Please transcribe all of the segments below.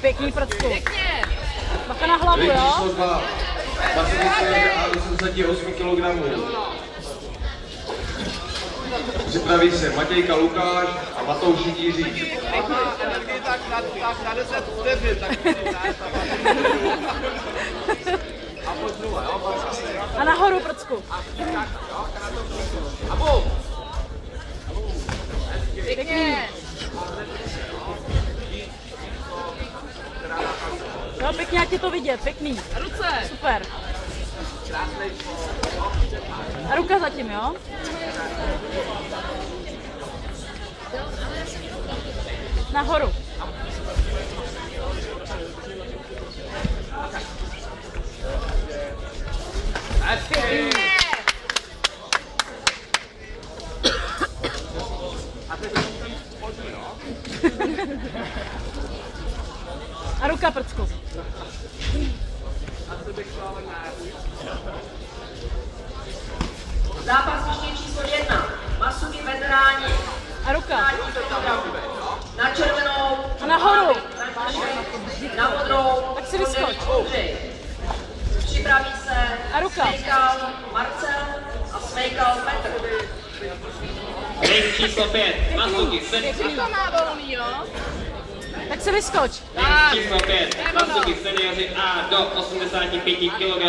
Pěkný prcku. Pěkně. Bacha na hlavu, jo? číslo 2. Masilice a 88 kg. Připraví se Matějka Lukáš a Matoušík Jiří. Má energii tak na, tak na 10 vteřin, tak ne, A pojď znova, jo? A nahoru prcku. A bum! Pěkně. Jo, pěkně, jak je to vidět, pěkný. Ruce. Super. A ruka zatím, jo? Nahoru. A ruka prcku. Zápasniště číslo jedna. Masugi veteráni. A ruka. Na červenou. A nahoru. František. Na modrou. Tak si vyskoč. Připraví se. A ruka. Smejkal Marcel a Smejkal Petr. Ring číslo 5, Masuki, Pěkný. To má volný, jo? Tak se vyskoč. Číslo 5, Masuki seniori A do 85 kg.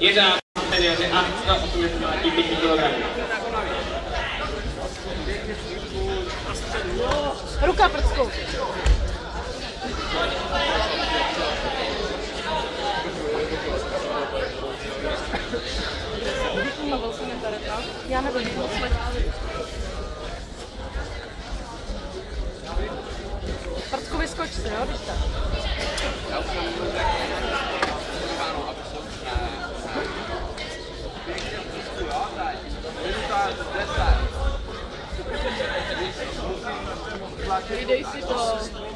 Jeřáb seniori A do 85 kg. Ruka prcku. Já nevím. Vyskoč si, jo, když tak. Vydej si to.